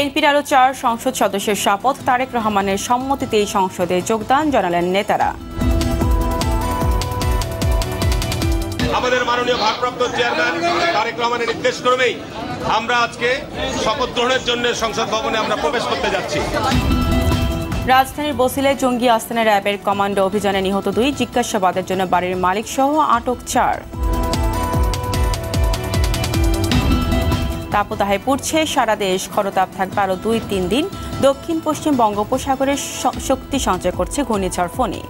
বিএনপির আরও চার সংসদ সদস্যের শপথ তারেক রহমানের সম্মতিতেই সংসদে যোগদান জানালেন নেতারা। আমাদের মাননীয় ভারপ্রাপ্ত চেয়ারম্যান তারেক রহমানের নির্দেশ ক্রমেই আমরা আজকে শপথ গ্রহণের জন্য সংসদ ভবনে আমরা প্রবেশ করতে যাচ্ছি। রাজধানীর বসিলে জঙ্গি আস্তানা র্যাবের কমান্ডো অভিযানে নিহত দুই জিজ্ঞাসাবাদের জন্য বাড়ির মালিক সহ আটক চার। তাপদাহে পড়ছে। সারা দেশ খরতাপ থাকবে আরও দুই তিন দিন। দক্ষিণ, পশ্চিম বঙ্গোপসাগরের শক্তি সঞ্চয় করছে ঘূর্ণিঝড় ফণী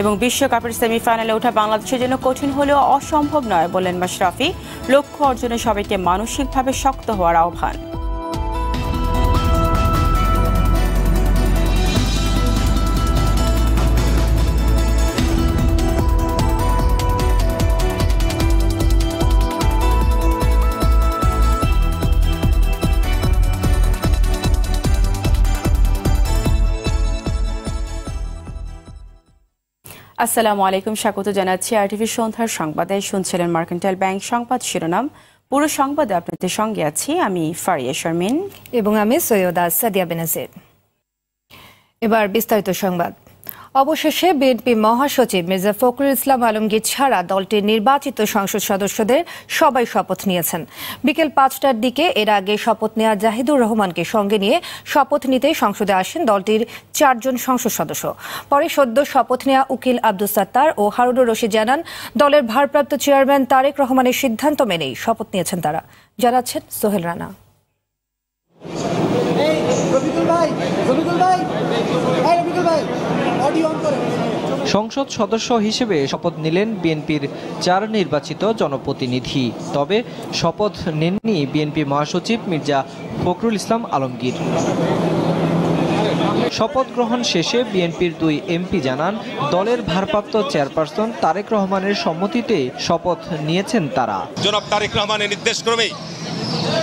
এবং বিশ্বকাপের সেমিফাইনালে ওঠা বাংলাদেশের জন্য কঠিন হলেও অসম্ভব নয় বললেন মাশরাফি। লক্ষ্য অর্জনে সবাইকে মানসিকভাবে শক্ত হওয়ার আহ্বান। আসসালামু আলাইকুম, স্বাগত জানাচ্ছি আরটিভি সন্ধ্যার সংবাদে। শুনছিলেন মার্কেন্টাইল ব্যাংক সংবাদ শিরোনাম। পুরো সংবাদে আপনাদের সঙ্গে আছি আমি ফারিয়া শারমিন। এবং আমি সৈয়দা সাদিয়া বেনাজির। এবার বিস্তারিত সংবাদ। অবশেষে বিএনপি মহাসচিব মির্জা ফখরুল ইসলাম আলমগীর ছাড়া দলটির নির্বাচিত সংসদ সদস্যদের সবাই শপথ নিয়েছেন। বিকেল পাঁচটার দিকে এর আগে শপথ নেওয়া জাহিদুর রহমানকে সঙ্গে নিয়ে শপথ নিতে সংসদে আসেন দলটির চারজন সংসদ সদস্য। পরে সদ্য শপথ নেওয়া উকিল আব্দুল সাত্তার ও হারুনুর রশিদ জানান, দলের ভারপ্রাপ্ত চেয়ারম্যান তারেক রহমানের সিদ্ধান্ত মেনেই শপথ নিয়েছেন তারা। জানাচ্ছেন সোহেল রানা। ভাই ভাই। সংসদ সদস্য হিসেবে শপথ নিলেন বিএনপির চার নির্বাচিত জনপ্রতিনিধি। তবে শপথ নেননি বিএনপি মহাসচিব মির্জা ফখরুল ইসলাম আলমগীর। শপথ গ্রহণ শেষে বিএনপির দুই এমপি জানান, দলের ভারপ্রাপ্ত চেয়ারপারসন তারেক রহমানের সম্মতিতে শপথ নিয়েছেন তারা। জনাব তারেক রহমানের নির্দেশ ক্রমেই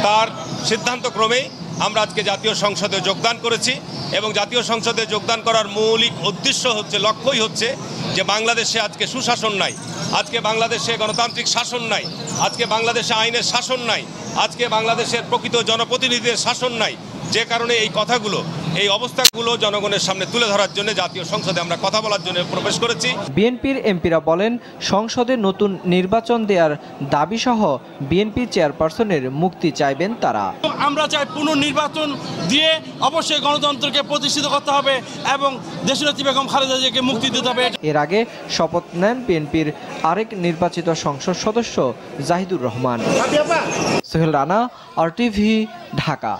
তার সিদ্ধান্ত ক্রমেই আমরা আজকে জাতীয় সংসদে যোগদান করেছি এবং জাতীয় সংসদে যোগদান করার মৌলিক উদ্দেশ্য হচ্ছে, লক্ষ্যই হচ্ছে যে বাংলাদেশে আজকে সুশাসন নাই, আজকে বাংলাদেশে গণতান্ত্রিক শাসন নাই, আজকে বাংলাদেশে আইনের শাসন নাই, আজকে বাংলাদেশের প্রকৃত জনপ্রতিনিধিদের শাসন নাই যে কারণে এই কথাগুলো এই অবস্থাগুলো জনগণের সামনে তুলে ধরার জন্য জাতীয় সংসদে আমরা কথা বলার জন্য প্রবেশ করেছি। বিএনপির এমপিরা বলেন সংসদে নতুন নির্বাচন দেওয়ার দাবিসহ বিএনপি চেয়ারপারসনের মুক্তি চাইবেন তারা। আমরা চাই পুনর্নির্বাচন দিয়ে অবশ্যই গণতন্ত্রকে প্রতিষ্ঠিত করতে হবে এবং দেশনেত্রী বেগম খালেদা জিয়াকে মুক্তি দিতে হবে। এর আগে শপথ নেন বিএনপির আরেক নির্বাচিত সংসদ সদস্য Zahidur Rahman. Sohel Rana R TV Dhaka.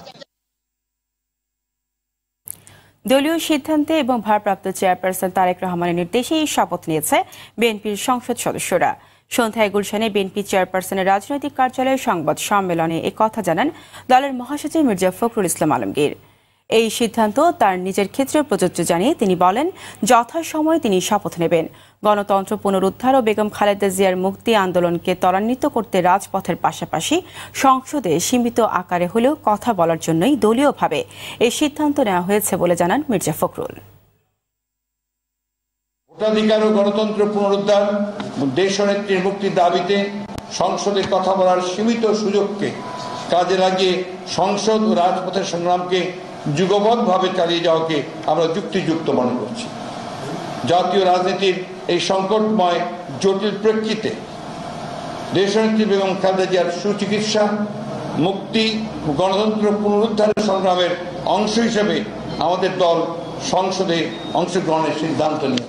দলীয় সিদ্ধান্তে এবং ভারপ্রাপ্ত চেয়ারপারসন তারেক রহমানের নির্দেশে এই শপথ নিয়েছে বিএনপির সংসদ সদস্যরা। সন্ধ্যায় গুলশানে বিএনপি চেয়ারপারসনের রাজনৈতিক কার্যালয়ে সংবাদ সম্মেলনে একথা কথা জানান দলের মহাসচিব মির্জা ফখরুল ইসলাম আলমগীর। এই সিদ্ধান্ত তার নিজের ক্ষেত্রে প্রযোজ্য জানিয়ে তিনি বলেন, যথাসময়ে তিনি শপথ নেবেন। গণতন্ত্র পুনরুদ্ধার ও বেগম খালেদা জিয়ার মুক্তি আন্দোলনকে ত্বরান্বিত করতে রাজপথের পাশাপাশি সংসদে সীমিত আকারে হলেও কথা বলার জন্যই দলীয়ভাবে এই সিদ্ধান্ত নেওয়া হয়েছে বলে জানান মির্জা ফখরুল। ভোটাধিকার ও গণতন্ত্র পুনরুদ্ধার দেশনেত্রীর মুক্তির দাবিতে সংসদে কথা বলার সীমিত সুযোগকে কাজে লাগিয়ে সংসদ ও রাজপথের সংগ্রামকে যুগবদ্ধভাবে চালিয়ে যাওয়াকে আমরা যুক্তিযুক্ত মনে করছি। জাতীয় রাজনীতির এই সংকটময়, জটিল প্রেক্ষিতে দেশনেত্রী বেগম খালেদা জিয়ার সুচিকিৎসা, মুক্তি, গণতন্ত্র পুনরুদ্ধারের সংগ্রামের অংশ হিসেবে আমাদের দল সংসদে অংশগ্রহণের সিদ্ধান্ত নিয়েছে।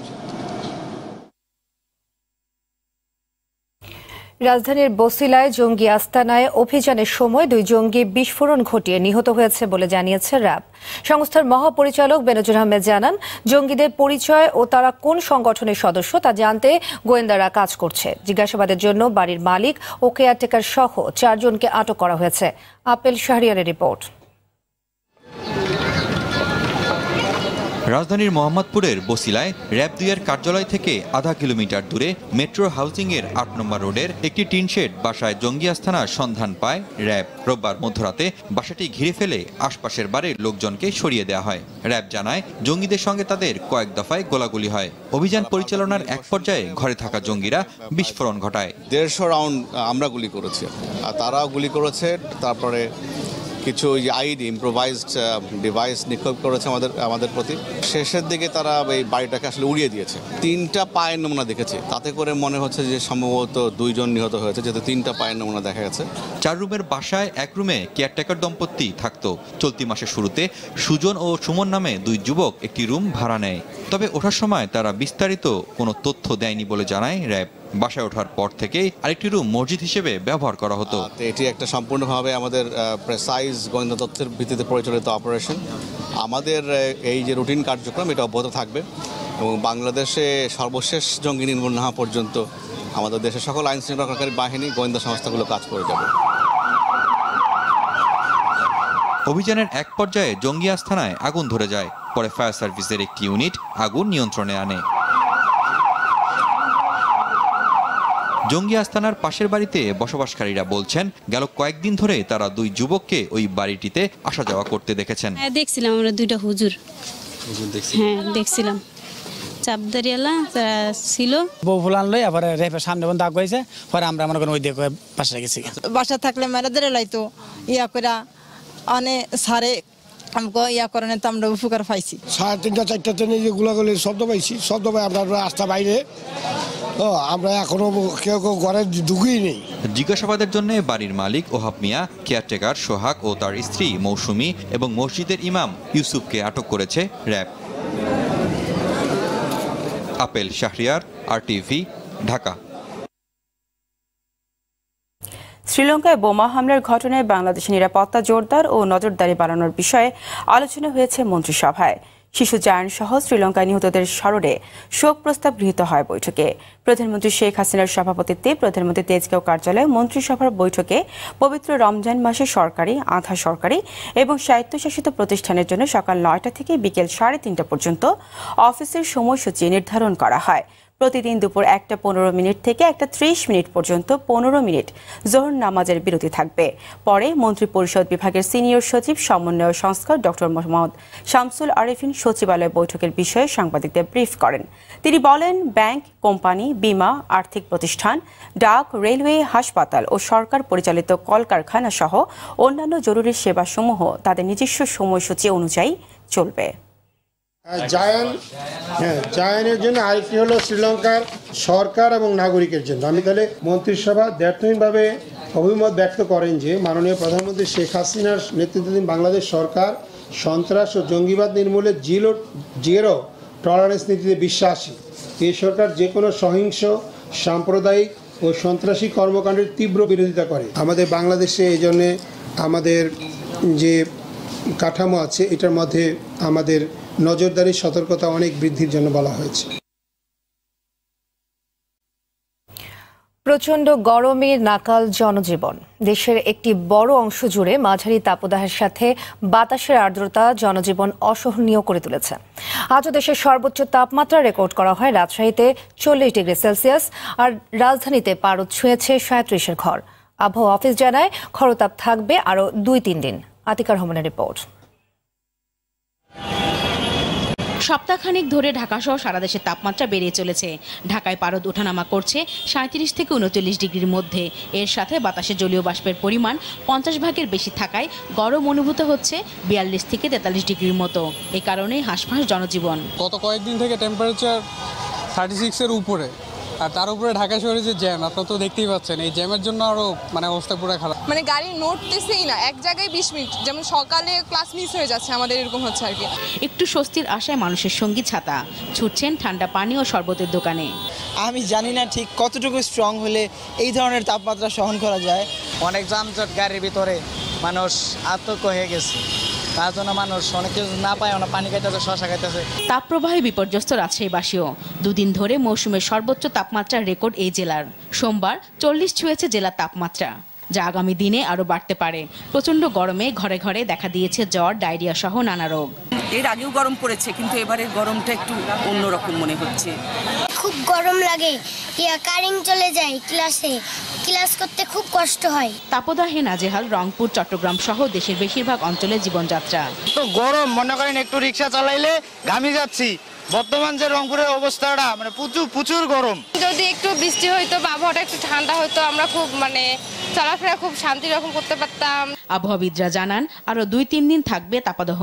রাজধানীর বসিলায় জঙ্গি আস্তানায় অভিযানের সময় দুই জঙ্গি বিস্ফোরণ ঘটিয়ে নিহত হয়েছে বলে জানিয়েছে র্যাব। সংস্থার মহাপরিচালক বেনজুর আহমেদ জানান, জঙ্গিদের পরিচয় ও তারা কোন সংগঠনের সদস্য তা জানতে গোয়েন্দারা কাজ করছে। জিজ্ঞাসাবাদের জন্য বাড়ির মালিক ও কেয়ারটেকার সহ চারজনকে আটক করা হয়েছে। আপেল শাহরিয়ারের রিপোর্ট। রাজধানীর মোহাম্মদপুরের বসিলায় র্যাব দুইয়ের কার্যালয় থেকে আধা কিলোমিটার দূরে মেট্রো হাউজিংয়ের আট নম্বর রোডের একটি টিনশেড বাসায় জঙ্গি আস্থানার সন্ধান পায় র্যাব। রোববার মধ্যরাতে বাসাটি ঘিরে ফেলে আশপাশের বাড়ির লোকজনকে সরিয়ে দেওয়া হয়। র্যাব জানায়, জঙ্গিদের সঙ্গে তাদের কয়েক দফায় গোলাগুলি হয়। অভিযান পরিচালনার এক পর্যায়ে ঘরে থাকা জঙ্গিরা বিস্ফোরণ ঘটায়। দেড়শো রাউন্ড আমরা গুলি করেছি। আর তারাও গুলি করেছে, তারপরে কিছু আইডি ইম্প্রোভাইজড ডিভাইস নিক্ষেপ করেছে আমাদের আমাদের প্রতি। শেষের দিকে তারা এই বাড়িটাকে আসলে উড়িয়ে দিয়েছে। তিনটা পায়ের নমুনা দেখেছি। তাতে করে মনে হচ্ছে যে সম্ভবত দুইজন নিহত হয়েছে, যেহেতু তিনটা পায়ের নমুনা দেখা গেছে। চার রুমের বাসায় এক রুমে কেয়ারটেকার দম্পতি থাকতো। চলতি মাসের শুরুতে সুজন ও সুমন নামে দুই যুবক একটি রুম ভাড়া নেয়। তবে ওঠার সময় তারা বিস্তারিত কোনো তথ্য দেয়নি বলে জানায় র্যাব। বাসায় ওঠার পর থেকেই আরেকটি রুম মসজিদ হিসেবে ব্যবহার করা হতো। এটি একটা সম্পূর্ণভাবে আমাদের প্রেসাইজ গোয়েন্দা তথ্যের ভিত্তিতে পরিচালিত অপারেশন আমাদের এই যে রুটিন কার্যক্রম এটা অব্যাহত থাকবে এবং বাংলাদেশে সর্বশেষ জঙ্গি নির্মূল না হওয়া পর্যন্ত আমাদের দেশের সকল আইন শৃঙ্খলাকারী বাহিনী গোয়েন্দা সংস্থাগুলো কাজ করে যাবে। অভিযানের এক পর্যায়ে জঙ্গি আস্থানায় আগুন ধরে যায়। পরে ফায়ার সার্ভিসের একটি ইউনিট আগুন নিয়ন্ত্রণে আনে। জঙ্গি আস্তানার পাশের বাড়িতে বসবাসকারীরা বলছেন গেল কয়েকদিন ধরে তারা দুই যুবককে ওই বাড়িটিতে আসা যাওয়া করতে দেখেছেন। হ্যাঁ দেখছিলাম আমরা দুইটা হুজুর। হ্যাঁ দেখছিলাম। চাপদারিয়ালা ছিল। বউ রেপের সামনে বন্ধ হয়েছে পরে আমরা মনে করেন ওই দিকে পাশে গেছি। বাসা থাকলে মেরে ধরে লাইতো ইয়া করে অনেক সারে আমাকে ইয়া করে তো আমরা উপকার পাইছি। সাড়ে তিনটা যে গুলাগুলি শব্দ পাইছি শব্দ পাই আমরা রাস্তা বাইরে। ও আমরা এখনও কেউ কেউ ঘরে ঢুকেই নেই। জিজ্ঞাসাবাদের জন্য বাড়ির মালিক ওহাব মিয়া কেয়ারটেকার সোহাগ ও তার স্ত্রী মৌসুমি এবং মসজিদের ইমাম ইউসুফকে আটক করেছে র্যাব। আপেল শাহরিয়ার আরটিভি ঢাকা। শ্রীলঙ্কায় বোমা হামলার ঘটনায় বাংলাদেশের নিরাপত্তা জোরদার ও নজরদারি বাড়ানোর বিষয়ে আলোচনা হয়েছে মন্ত্রিসভায়। শিশু জায়ন সহ শ্রীলঙ্কায় নিহতদের স্মরণে শোক প্রস্তাব গৃহীত হয় বৈঠকে। প্রধানমন্ত্রী শেখ হাসিনার সভাপতিত্বে প্রধানমন্ত্রী তেজগাঁও কার্যালয়ে মন্ত্রিসভার বৈঠকে পবিত্র রমজান মাসে সরকারি, আধা সরকারি এবং স্বায়ত্তশাসিত প্রতিষ্ঠানের জন্য সকাল নয়টা থেকে বিকেল সাড়ে তিনটা পর্যন্ত অফিসের সময়সূচি নির্ধারণ করা হয়। প্রতিদিন দুপুর একটা পনেরো মিনিট থেকে একটা ত্রিশ মিনিট পর্যন্ত পনেরো মিনিট জোহর নামাজের বিরতি থাকবে। পরে মন্ত্রী পরিষদ বিভাগের সিনিয়র সচিব, সমন্বয় সংস্কার ডক্টর মোহাম্মদ শামসুল আরিফিন সচিবালয় বৈঠকের বিষয়ে সাংবাদিকদের ব্রিফ করেন। তিনি বলেন, ব্যাংক, কোম্পানি, বিমা, আর্থিক প্রতিষ্ঠান, ডাক, রেলওয়ে, হাসপাতাল ও সরকার পরিচালিত কলকারখানা সহ অন্যান্য জরুরি সেবাসমূহ তাদের নিজস্ব সময়সূচি অনুযায়ী চলবে। জায়ান হ্যাঁ জায়ানের জন্য আরেকটি হলো শ্রীলঙ্কার সরকার এবং নাগরিকের জন্য। আমি তাহলে মন্ত্রিসভা দ্ব্যর্থহীনভাবে অভিমত ব্যক্ত করেন যে, মাননীয় প্রধানমন্ত্রী শেখ হাসিনার নেতৃত্বাধীন বাংলাদেশ সরকার সন্ত্রাস ও জঙ্গিবাদ নির্মূলে জিরো জিরো টলারেন্স নীতিতে বিশ্বাসী। এই সরকার যে কোনো সহিংস, সাম্প্রদায়িক ও সন্ত্রাসী কর্মকাণ্ডের তীব্র বিরোধিতা করে। আমাদের বাংলাদেশে এই জন্যে আমাদের যে কাঠামো আছে, এটার মধ্যে আমাদের নজরদারি, সতর্কতা অনেক বৃদ্ধির জন্য বলা হয়েছে। প্রচণ্ড গরমে নাকাল জনজীবন। দেশের একটি বড় অংশ জুড়ে মাঝারি তাপদাহের সাথে বাতাসের আর্দ্রতা জনজীবন অসহনীয় করে তুলেছে। আজও দেশের সর্বোচ্চ তাপমাত্রা রেকর্ড করা হয় রাজশাহীতে চল্লিশ ডিগ্রি সেলসিয়াস আর রাজধানীতে পারদ ছুঁয়েছে সাঁত্রিশের ঘর। আবহাওয়া অফিস জানায়, খরতাপ থাকবে আরও দুই তিন দিন। আতিকার রহমানের রিপোর্ট। সপ্তাহখানেক ধরে ঢাকাসহ সারা দেশের তাপমাত্রা বেড়ে চলেছে। ঢাকায় পারদ ওঠানামা করছে সাঁত্রিশ থেকে উনচল্লিশ ডিগ্রির মধ্যে। এর সাথে বাতাসে জলীয় বাষ্পের পরিমাণ পঞ্চাশ ভাগের বেশি থাকায় গরম অনুভূত হচ্ছে বিয়াল্লিশ থেকে তেতাল্লিশ ডিগ্রির মতো। এ কারণে হাঁসফাঁস জনজীবন। গত কয়েকদিন থেকে টেম্পারেচার থার্টি সিক্সের উপরে। আর তার উপরে ঢাকা শহরে যে জ্যাম আপনারা তো দেখতেই পাচ্ছেন এই জ্যামের জন্য আরও মানে অবস্থা পুরো খারাপ। মানে গাড়ি নড়তেছেই না এক জায়গায় বিশ মিনিট যেমন সকালে ক্লাস মিস হয়ে যাচ্ছে আমাদের এরকম হচ্ছে আর কি। একটু স্বস্তির আশায় মানুষের সঙ্গী ছাতা ছুটছেন ঠান্ডা পানি ও শরবতের দোকানে। আমি জানি না ঠিক কতটুকু স্ট্রং হলে এই ধরনের তাপমাত্রা সহন করা যায়। অনেক যানজট গাড়ির ভিতরে মানুষ আতঙ্ক হয়ে গেছে। তার জন্য মানুষ অনেক কিছু না পায়, অনেক পানি খাইতেছে, শশা খাইতেছে। তাপপ্রবাহে বিপর্যস্ত রাজশাহীবাসীও। দুদিন ধরে মৌসুমের সর্বোচ্চ তাপমাত্রার রেকর্ড এই জেলার। সোমবার চল্লিশ ছুঁয়েছে জেলার তাপমাত্রা। যা আগামী দিনে আরও বাড়তে পারে। প্রচণ্ড গরমে ঘরে ঘরে দেখা দিয়েছে জ্বর ডায়রিয়া সহ নানা রোগ। এর আগেও গরম পড়েছে কিন্তু এবারের গরমটা একটু অন্যরকম মনে হচ্ছে। খুব গরম লাগে। ইয়া কারেন্ট চলে যায় ক্লাসে। ক্লাস করতে খুব কষ্ট হয়। তাপদাহে নাজেহাল রংপুর চট্টগ্রাম সহ দেশের বেশিরভাগ অঞ্চলে জীবনযাত্রা। তো গরম মনে করেন একটু রিক্সা চালাইলে ঘামি যাচ্ছি। বর্তমান যে রংপুরের অবস্থাটা মানে প্রচুর প্রচুর গরম। যদি একটু বৃষ্টি হইতো বা আবহাওয়াটা একটু ঠান্ডা হইতো আমরা খুব মানে চলাফেরা খুব শান্তি রকম করতে পারতাম। আবহাওয়াবিদরা জানান আরও দুই তিন দিন থাকবে তাপদাহ।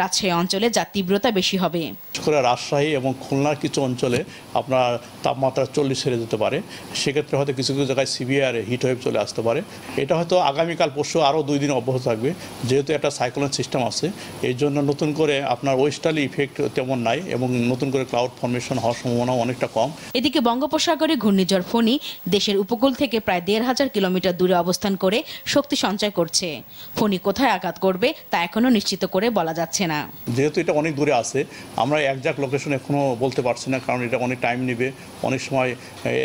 রাজশাহী অঞ্চলে যার তীব্রতা বেশি হবে। করে রাজশাহী এবং খুলনার কিছু অঞ্চলে আপনার তাপমাত্রা চল্লিশ ছেড়ে যেতে পারে। সেক্ষেত্রে হয়তো কিছু কিছু জায়গায় সিভিয়ার হিট ওয়েভ চলে আসতে পারে। এটা হয়তো আগামীকাল পরশু আরও দুই দিন অব্যাহত থাকবে। যেহেতু একটা সাইক্লোন সিস্টেম আছে এই জন্য নতুন করে আপনার ওয়েস্টার্লি ইফেক্ট তেমন নাই এবং নতুন করে ক্লাউড ফর্মেশন হওয়ার সম্ভাবনা অনেকটা কম। এদিকে বঙ্গোপসাগরে ঘূর্ণিঝড় ফণি দেশের উপকূল থেকে প্রায় দেড় হাজার কিলোমিটার দূরে অবস্থান করে শক্তি সঞ্চয় করছে। ফণি কোথায় আঘাত করবে তা এখনও নিশ্চিত করে বলা যাচ্ছে। না। যেহেতু এটা অনেক দূরে আছে আমরা একজাক্ট লোকেশন এখনও বলতে পারছি না কারণ এটা অনেক টাইম নেবে অনেক সময়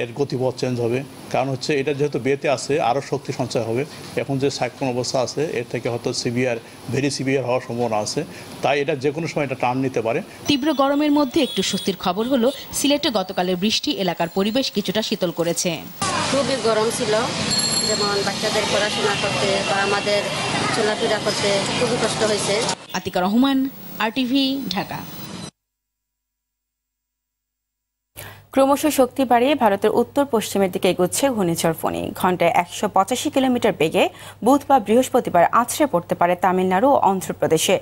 এর গতিপথ চেঞ্জ হবে। কারণ হচ্ছে এটা যেহেতু বেতে আছে আরও শক্তি সঞ্চয় হবে। এখন যে সাইক্লোন অবস্থা আছে এর থেকে হয়তো সিভিয়ার ভেরি সিভিয়ার হওয়ার সম্ভাবনা আছে। তাই এটা যে কোনো সময় এটা টার্ন নিতে পারে। তীব্র গরমের মধ্যে একটু স্বস্তির খবর হলো সিলেটে গতকালের বৃষ্টি এলাকার পরিবেশ কিছুটা শীতল করেছে। খুবই গরম ছিল। যেমন বাচ্চাদের পড়াশোনা করতে বা আমাদের চলাফেরা করতে খুবই কষ্ট হয়েছে। Atika Rahman, R TV, Dhaka. ক্রমশ শক্তি বাড়িয়ে ভারতের উত্তর পশ্চিমের দিকে এগুচ্ছে ঘূর্ণিঝড় ফণি। ঘন্টায় একশো পঁচাশি কিলোমিটার বেগে বুধ বা বৃহস্পতিবার আছড়ে পড়তে পারে তামিলনাড়ু ও অন্ধ্রপ্রদেশে।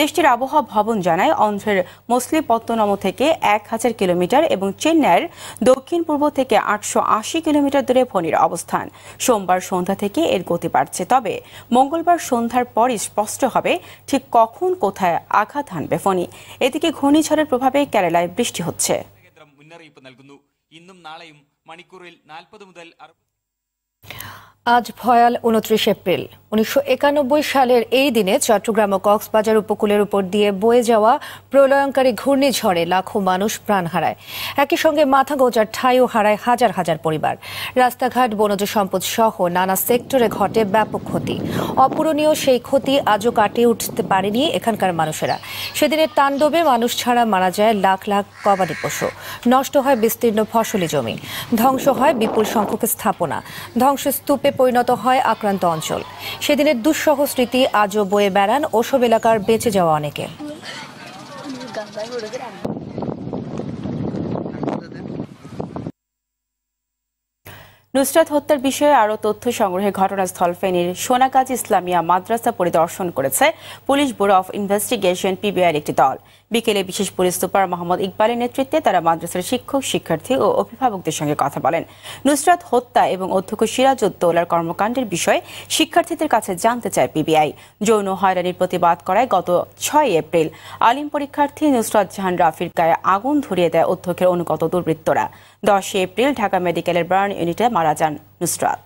দেশটির আবহাওয়া ভবন জানায়, অন্ধ্রের মসলিপত্তনম থেকে এক হাজার কিলোমিটার এবং চেন্নাইয়ের দক্ষিণ পূর্ব থেকে আটশো আশি কিলোমিটার দূরে ফণির অবস্থান। সোমবার সন্ধ্যা থেকে এর গতি বাড়ছে। তবে মঙ্গলবার সন্ধ্যার পরই স্পষ্ট হবে ঠিক কখন কোথায় আঘাত হানবে ফণি। এদিকে ঘূর্ণিঝড়ের প্রভাবে কেরালায় বৃষ্টি হচ্ছে। മുന്നറിയിപ്പ് നൽകുന്നു. ഇന്നും നാളെയും മണിക്കൂറിൽ നാൽപ്പത് മുതൽ আজ ভয়াল উনত্রিশ এপ্রিল। উনিশশো একানব্বই সালের এই দিনে চট্টগ্রাম ও কক্সবাজার উপকূলের উপর দিয়ে বয়ে যাওয়া প্রলয়ঙ্কারী ঘূর্ণিঝড়ে লাখো মানুষ প্রাণ হারায়। একই সঙ্গে মাথা গোজার ঠাইও হারায় হাজার হাজার পরিবার। রাস্তাঘাট, বনজ সম্পদ সহ নানা সেক্টরে ঘটে ব্যাপক ক্ষতি। অপূরণীয় সেই ক্ষতি আজও কাটিয়ে উঠতে পারেনি এখানকার মানুষেরা। সেদিনের তাণ্ডবে মানুষ ছাড়া মারা যায় লাখ লাখ গবাদি পশু। নষ্ট হয় বিস্তীর্ণ ফসলি জমি। ধ্বংস হয় বিপুল সংখ্যক স্থাপনা। ধ্বংসস্তূপে পরিণত হয় আক্রান্ত অঞ্চল। সেদিনের দুঃসহ স্মৃতি আজও বয়ে বেড়ান ওসব এলাকার বেঁচে যাওয়া অনেকে। নুসরাত হত্যার বিষয়ে আরও তথ্য সংগ্রহে ঘটনাস্থল ফেনীর সোনাকাজ ইসলামিয়া মাদ্রাসা পরিদর্শন করেছে পুলিশ ব্যুরো অফ ইনভেস্টিগেশন পিবিআইয়ের একটি দল। বিকেলে বিশেষ পুলিশ সুপার মোহাম্মদ ইকবালের নেতৃত্বে তারা মাদ্রাসার শিক্ষক, শিক্ষার্থী ও অভিভাবকদের সঙ্গে কথা বলেন। নুসরাত হত্যা এবং অধ্যক্ষ সিরাজউদ্দৌলার কর্মকাণ্ডের বিষয়ে শিক্ষার্থীদের কাছে জানতে চায় পিবিআই। যৌন হয়রানির প্রতিবাদ করায় গত ছয় এপ্রিল আলিম পরীক্ষার্থী নুসরাত জাহান রাফির গায়ে আগুন ধরিয়ে দেয় অধ্যক্ষের অনুগত দুর্বৃত্তরা। দশই এপ্রিল ঢাকা মেডিকেলের বার্ন ইউনিটে মারা যান নুসরাত।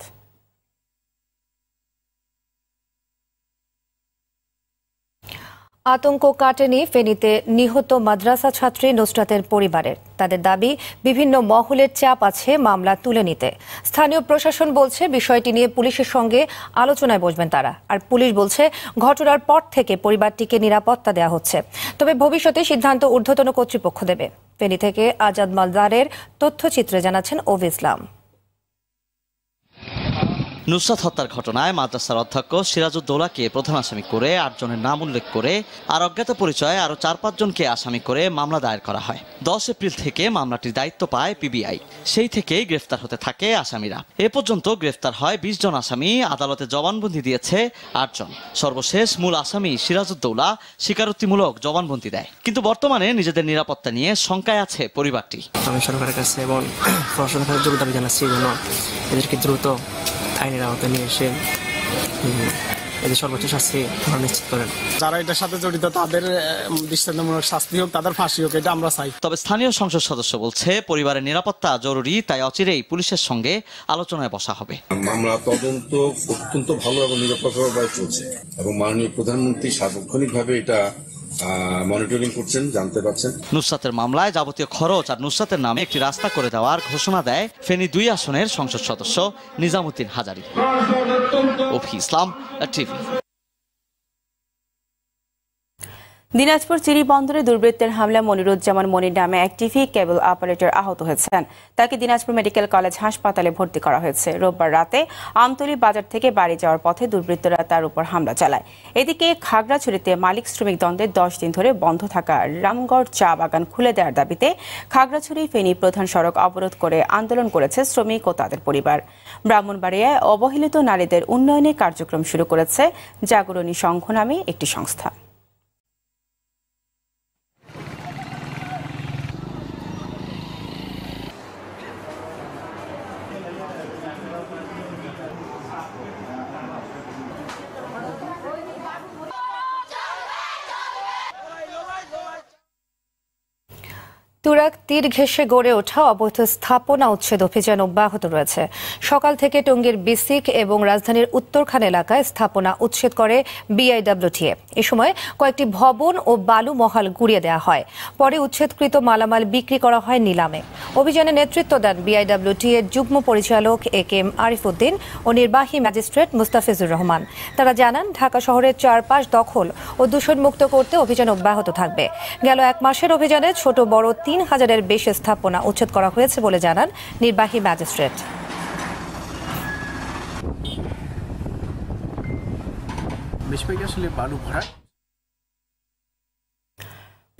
আতঙ্ক কাটেনি ফেনীতে নিহত মাদ্রাসা ছাত্রী নুসরাতের পরিবারের। তাদের দাবি, বিভিন্ন মহলের চাপ আছে মামলা তুলে নিতে। স্থানীয় প্রশাসন বলছে, বিষয়টি নিয়ে পুলিশের সঙ্গে আলোচনায় বসবেন তারা। আর পুলিশ বলছে, ঘটনার পর থেকে পরিবারটিকে নিরাপত্তা দেওয়া হচ্ছে। তবে ভবিষ্যতে সিদ্ধান্ত ঊর্ধ্বতন কর্তৃপক্ষ দেবে। ফেনী থেকে আজাদ মালদারের তথ্যচিত্রে জানাচ্ছেন ওভি ইসলাম। নুসরাত হত্যার ঘটনায় মাদ্রাসার অধ্যক্ষ সিরাজউদ্দৌলাকে প্রধান আসামি করে আটজনের নাম উল্লেখ করে আর অজ্ঞাত পরিচয়ে আরও চার পাঁচজনকে আসামি করে মামলা দায়ের করা হয়। দশ এপ্রিল থেকে মামলাটির দায়িত্ব পায় পিবিআই। সেই থেকেই গ্রেফতার হতে থাকে আসামিরা। এ পর্যন্ত গ্রেফতার হয় বিশ জন আসামি, আদালতে জবানবন্দি দিয়েছে আটজন সর্বশেষ মূল আসামি সিরাজউদ্দৌলা স্বীকারোক্তিমূলক জবানবন্দি দেয়। কিন্তু বর্তমানে নিজেদের নিরাপত্তা নিয়ে শঙ্কায় আছে পরিবারটি। আমি সরকারের কাছে এবং প্রশাসনের কাছে দাবি জানাচ্ছি এদেরকে দ্রুত আইনের আওতায় নিয়ে এসে এদের সর্বোচ্চ শাস্তি নিশ্চিত করেন। যারা এটার সাথে জড়িত তাদের দৃষ্টান্তমূলক শাস্তি হোক তাদের ফাঁসি হোক এটা আমরা চাই। তবে স্থানীয় সংসদ সদস্য বলছে পরিবারের নিরাপত্তা জরুরি তাই অচিরেই পুলিশের সঙ্গে আলোচনায় বসা হবে। মামলা তদন্ত অত্যন্ত ভালো এবং নিরপেক্ষভাবে চলছে এবং মাননীয় প্রধানমন্ত্রী সার্বক্ষণিকভাবে এটা মনিটরিং করছেন, জানতে পারছেন। নুসরাতের মামলায় যাবতীয় খরচ আর নুসরাতের নামে একটি রাস্তা করে দেওয়ার ঘোষণা দেয় ফেনী দুই আসনের সংসদ সদস্য নিজামুদ্দিন হাজারি। ওফি ইসলাম টিভি। দিনাজপুর চিরি বন্দরে দুর্বৃত্তের হামলায় মনিরুজ্জামান মনির নামে এক টিভি কেবল অপারেটর আহত হয়েছেন। তাকে দিনাজপুর মেডিকেল কলেজ হাসপাতালে ভর্তি করা হয়েছে। রোববার রাতে আমতলী বাজার থেকে বাড়ি যাওয়ার পথে দুর্বৃত্তরা তার উপর হামলা চালায়। এদিকে খাগড়াছড়িতে মালিক শ্রমিক দ্বন্দ্বের দশ দিন ধরে বন্ধ থাকা রামগড় চা বাগান খুলে দেওয়ার দাবিতে খাগড়াছড়ি ফেনী প্রধান সড়ক অবরোধ করে আন্দোলন করেছে শ্রমিক ও তাদের পরিবার। ব্রাহ্মণবাড়িয়ায় অবহেলিত নারীদের উন্নয়নে কার্যক্রম শুরু করেছে জাগরণী সংঘ নামে একটি সংস্থা। তুরাক তীর ঘেঁষে গড়ে ওঠা অবৈধ স্থাপনা উচ্ছেদ অভিযান অব্যাহত রয়েছে। সকাল থেকে টঙ্গীর বিসিক এবং রাজধানীর উত্তরখান এলাকায় স্থাপনা উচ্ছেদ করে বিআইডব্লিউটিএ। এ সময় কয়েকটি ভবন ও বালু মহাল গুড়িয়ে দেওয়া হয়। পরে উচ্ছেদকৃত মালামাল বিক্রি করা হয় নিলামে। অভিযানে নেতৃত্ব দেন বিআইডব্লিউটিএ যুগ্ম পরিচালক এ কে এম আরিফুদ্দিন ও নির্বাহী ম্যাজিস্ট্রেট মুস্তাফিজুর রহমান। তারা জানান, ঢাকা শহরের চারপাশ দখল ও দূষণমুক্ত করতে অভিযান অব্যাহত থাকবে। গেল এক মাসের অভিযানে ছোট বড় তিন হাজারের বেশি স্থাপনা উচ্ছেদ করা হয়েছে বলে জানান নির্বাহী ম্যাজিস্ট্রেট। আসলে বালু ভরা।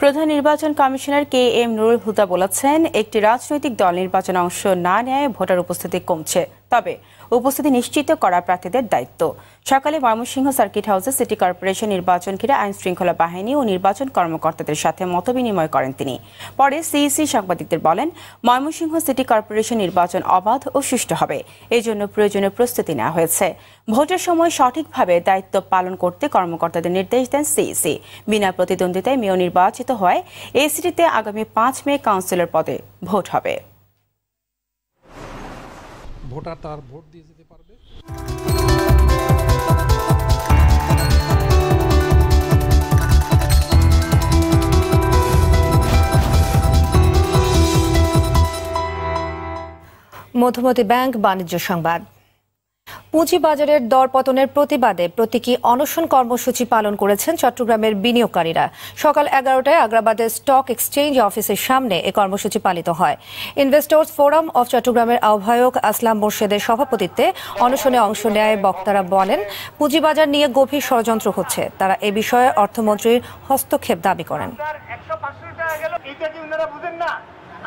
প্রধান নির্বাচন commissioner K M Nurul Huda বলেছেন একটি রাজনৈতিক দল নির্বাচনে অংশ না নেয় ভোটার উপস্থিতি কমছে। তবে উপস্থিতি নিশ্চিত করা প্রার্থীদের দায়িত্ব। সকালে ময়মনসিংহ সার্কিট হাউসে সিটি কর্পোরেশন নির্বাচন ঘিরে আইন শৃঙ্খলা বাহিনী ও নির্বাচন কর্মকর্তাদের সাথে মতবিনিময় করেন তিনি। পরে সিইসি সাংবাদিকদের বলেন, ময়মনসিংহ সিটি কর্পোরেশন নির্বাচন অবাধ ও সুষ্ঠু হবে। এই জন্য প্রয়োজনীয় প্রস্তুতি নেওয়া হয়েছে। ভোটের সময় সঠিকভাবে দায়িত্ব পালন করতে কর্মকর্তাদের নির্দেশ দেন সিইসি। বিনা প্রতিদ্বন্দ্বিতায় মেয়র নির্বাচিত হয় এই সিটিতে আগামী পাঁচ মে কাউন্সিলর পদে ভোট হবে। ভোটার তার ভোট দিয়ে যেতে পারবে। মধুমতি ব্যাংক বাণিজ্য সংবাদ। পুঁজিবাজারের দরপতনের প্রতিবাদে প্রতীকী অনশন কর্মসূচি পালন করেছেন চট্টগ্রামের বিনিয়োগকারীরা। সকাল এগারোটায় আগ্রাবাদের স্টক এক্সচেঞ্জ অফিসের সামনে এ কর্মসূচি পালিত হয়। ইনভেস্টর্স ফোরাম অফ চট্টগ্রামের আহ্বায়ক আসলাম মোর্শেদের সভাপতিত্বে অনশনে অংশ নেয় বক্তারা বলেন, পুঁজিবাজার নিয়ে গভীর ষড়যন্ত্র হচ্ছে। তারা এ বিষয়ে অর্থমন্ত্রীর হস্তক্ষেপ দাবি করেন।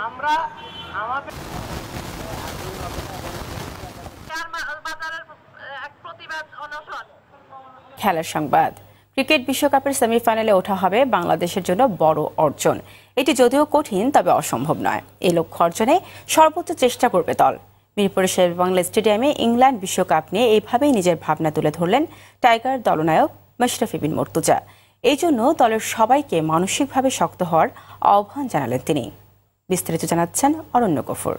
আমরা আমাদের খেলার সংবাদ। ক্রিকেট বিশ্বকাপের সেমিফাইনালে ওঠা হবে বাংলাদেশের জন্য বড় অর্জন। এটি যদিও কঠিন, তবে অসম্ভব নয়। এই লক্ষ্য অর্জনে সর্বোচ্চ চেষ্টা করবে দল। মিরপুরের শের বাংলা স্টেডিয়ামে ইংল্যান্ড বিশ্বকাপ নিয়ে এইভাবেই নিজের ভাবনা তুলে ধরলেন টাইগার দলনায়ক মাশরাফি বিন মর্তুজা। এই জন্য দলের সবাইকে মানসিকভাবে শক্ত হওয়ার আহ্বান জানালেন তিনি। বিস্তারিত জানাচ্ছেন অরণ্য গফুর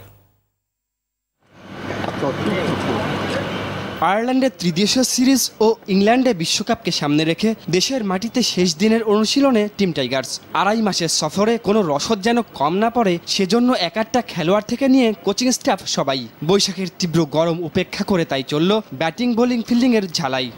আয়ারল্যান্ডের ত্রিদেশীয় সিরিজ ও ইংল্যান্ডে বিশ্বকাপকে সামনে রেখে দেশের মাটিতে শেষ দিনের অনুশীলনে টিম টাইগার্স। আড়াই মাসের সফরে কোনো রসদ যেন কম না পড়ে, সেজন্য এক একটা খেলোয়াড় থেকে নিয়ে কোচিং স্টাফ সবাই। বৈশাখের তীব্র গরম উপেক্ষা করে তাই চলল ব্যাটিং, বোলিং, ফিল্ডিংয়ের ঝালাই।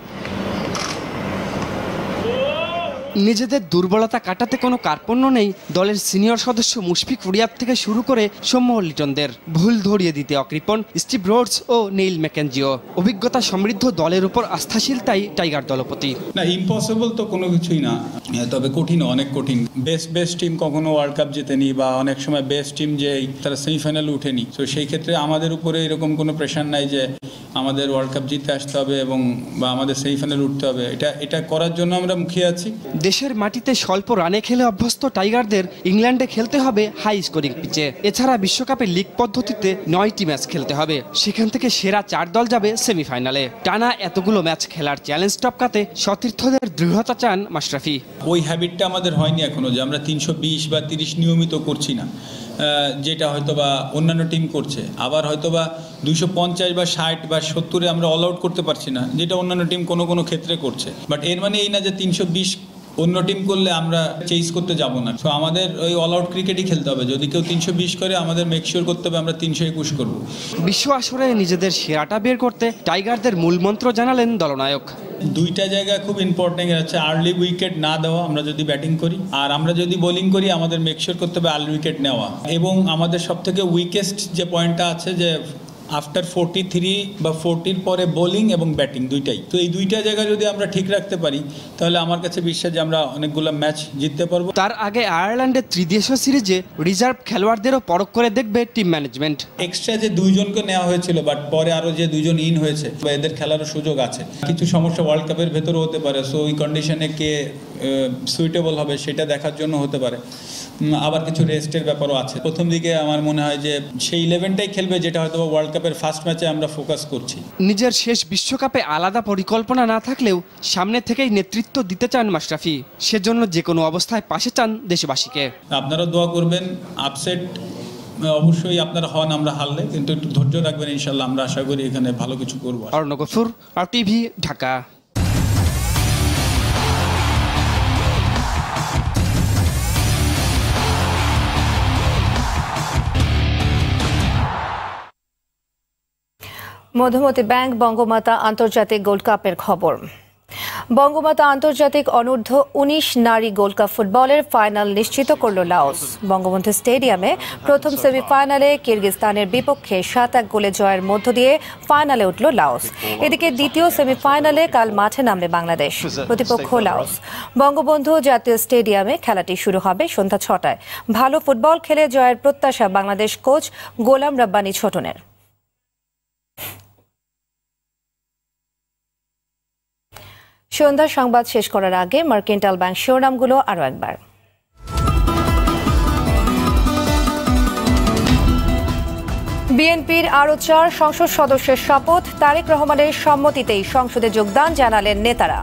নিজেদের দুর্বলতা কাটাতে কোনো কার্পণ্য নেই, দলের সিনিয়র সদস্য মুশফিক রিয়াদ থেকে শুরু করে সৌম্য লিটনদের। ভুল ধরিয়ে দিতে অকৃপণ, স্টিভ রোডস ও নীল ম্যাকেনজিও। অভিজ্ঞতা সমৃদ্ধ দলের উপর আস্থাশীল তাই টাইগার দলপতি। না ইম্পসিবল তো কোনো কিছুই না। তবে কঠিন, অনেক কঠিন। বেস্ট বেস্ট টিম কখনো ওয়ার্ল্ড কাপ জেতেনি বা অনেক সময় বেস্ট টিম যে তারা সেমিফাইনাল উঠেনি। তো সেই ক্ষেত্রে আমাদের উপরে এরকম কোনো প্রেশার নাই যে আমাদের ওয়ার্ল্ড কাপ জিতে আসতে হবে এবং বা আমাদের সেমিফাইনাল উঠতে হবে। এটা এটা করার জন্য আমরা মুখিয়ে আছি। দেশের মাটিতে স্বল্প রানে খেলে অভ্যস্ত টাইগারদের ইংল্যান্ডে খেলতে হবে হাই স্কোরিং পিচে। এছাড়া বিশ্বকাপে লিগ পদ্ধতিতে নয়টি ম্যাচ খেলতে হবে। সেখান থেকে সেরা চার দল যাবে সেমিফাইনালে। টানা এতগুলো ম্যাচ খেলার চ্যালেঞ্জ টপকাতে সতীর্থদের দৃঢ়তা চান মাশরাফি। ওই হ্যাবিটটা আমাদের হয়নি এখনও যে আমরা তিনশো বিশ বা তিরিশ নিয়মিত করছি না। যেটা হয়তো বা অন্যান্য টিম করছে। আবার হয়তো বা দুইশো পঞ্চাশ বা ষাট বা সত্তরে আমরা অল আউট করতে পারছি না, যেটা অন্যান্য টিম কোনো কোনো ক্ষেত্রে করছে। বাট এর মানে এই না যে তিনশো বিশ অন্য টিম করলে আমরা চেঞ্জ করতে যাব না। সো আমাদের ওই অল আউট ক্রিকেটই খেলতে হবে। যদি কেউ তিনশো বিশ করে আমাদের মেকশিওর করতে হবে আমরা তিনশো একুশ করব। বিশ্ব আসরে নিজেদের সেরাটা বের করতে টাইগারদের মূল মন্ত্র জানালেন দলনায়ক। দুইটা জায়গা খুব ইম্পর্টেন্ট হচ্ছে আর্লি উইকেট না দেওয়া আমরা যদি ব্যাটিং করি। আর আমরা যদি বোলিং করি আমাদের মেকশিওর করতে হবে আর্লি উইকেট নেওয়া। এবং আমাদের সব থেকে উইকেস্ট যে পয়েন্টটা আছে যে আফটার ফোরটি থ্রি বা ফোরটির পরে বোলিং এবং ব্যাটিং দুইটাই। তো এই দুইটা জায়গা যদি আমরা ঠিক রাখতে পারি তাহলে আমার কাছে বিশ্বাস যে আমরা অনেকগুলো ম্যাচ জিততে পারব। তার আগে আয়ারল্যান্ডের ত্রিদেশীয় সিরিজে রিজার্ভ খেলোয়াড়দেরও পরখ করে দেখবে টিম ম্যানেজমেন্ট এক্সট্রা যে দুইজনকে নেওয়া হয়েছিল বাট পরে আরও যে দুইজন ইন হয়েছে বা এদের খেলারও সুযোগ আছে। কিছু সমস্যা ওয়ার্ল্ড কাপের ভেতরে হতে পারে সো ওই কন্ডিশনে কে সুইটেবল হবে সেটা দেখার জন্য হতে পারে। আবার কিছু রেস্টের ব্যাপারও আছে। প্রথম দিকে আমার মনে হয় যে সেই ইলেভেনটাই খেলবে যেটা হয়তো ওয়ার্ল্ড কাপের ফার্স্ট ম্যাচে আমরা ফোকাস করছি। নিজের শেষ বিশ্বকাপে আলাদা পরিকল্পনা না থাকলেও সামনে থেকেই নেতৃত্ব দিতে চান মাশরাফি। সেজন্য যে কোনো অবস্থায় পাশে চান দেশবাসীকে। আপনারা দোয়া করবেন আপসেট অবশ্যই আপনারা হন আমরা হারলে কিন্তু একটু ধৈর্য রাখবেন ইনশাল্লাহ আমরা আশা করি এখানে ভালো কিছু করব। Arno Gafur R TV Dhaka. Madhumati bank, Bangamata আন্তর্জাতিক গোল্ড কাপের খবর। বঙ্গমাতা আন্তর্জাতিক অনূর্ধ্ব উনিশ নারী গোল্ড কাপ ফুটবলের ফাইনাল নিশ্চিত করল লাওস। বঙ্গবন্ধু স্টেডিয়ামে প্রথম সেমিফাইনালে কিরগিজস্তানের বিপক্ষে সাত এক গোলে জয়ের মধ্য দিয়ে ফাইনালে উঠল লাওস। এদিকে দ্বিতীয় সেমিফাইনালে কাল মাঠে নামবে বাংলাদেশ, প্রতিপক্ষ লাওস। বঙ্গবন্ধু জাতীয় স্টেডিয়ামে খেলাটি শুরু হবে সন্ধ্যা ছটায়। ভালো ফুটবল খেলে জয়ের প্রত্যাশা বাংলাদেশ কোচ গোলাম রাব্বানি ছোটনের। সন্ধ্যা সংবাদ শেষ করার আগে মার্কেন্টাল ব্যাংক শিরোনামগুলো আরও একবার। বিএনপির আরও চার সংসদ সদস্যের শপথ তারেক রহমানের সম্মতিতেই সংসদে যোগদান জানালেন নেতারা।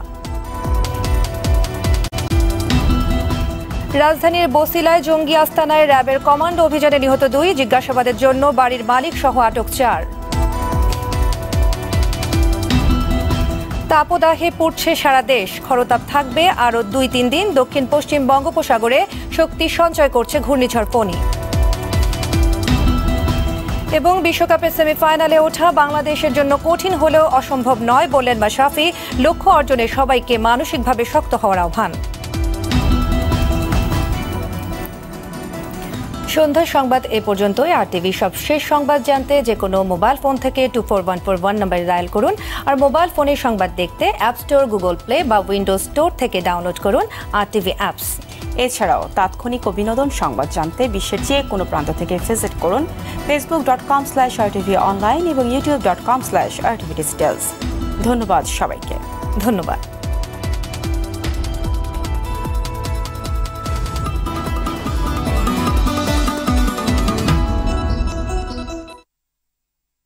রাজধানীর বসিলায় জঙ্গি আস্তানায় র্যাবের কমান্ডো অভিযানে নিহত দুই, জিজ্ঞাসাবাদের জন্য বাড়ির মালিক সহ আটক চার। তাপদাহে পড়ছে সারা দেশ। খরতাপ থাকবে আরও দুই তিন দিন। দক্ষিণ পশ্চিম বঙ্গোপসাগরে শক্তি সঞ্চয় করছে ঘূর্ণিঝড় ফণি এবং বিশ্বকাপের সেমিফাইনালে ওঠা বাংলাদেশের জন্য কঠিন হলেও অসম্ভব নয়, বললেন মাশরাফি। লক্ষ্য অর্জনে সবাইকে মানসিকভাবে শক্ত হওয়ার আহ্বান। সন্ধ্যা সংবাদ এ পর্যন্তই। আর টিভি সব শেষ সংবাদ জানতে যে কোনো মোবাইল ফোন থেকে two four one four one নম্বরে ডায়াল করুন। আর মোবাইল ফোনে সংবাদ দেখতে অ্যাপ স্টোর গুগল প্লে বা উইন্ডোজ স্টোর থেকে ডাউনলোড করুন আর টিভি অ্যাপস এছাড়াও তাৎক্ষণিক ও বিনোদন সংবাদ জানতে বিশ্বের যে কোনো প্রান্ত থেকে ভিজিট করুন। Facebook dot com slash R TV online এবং YouTube dot com slash R TV digitals ধন্যবাদ সবাইকে। ধন্যবাদ।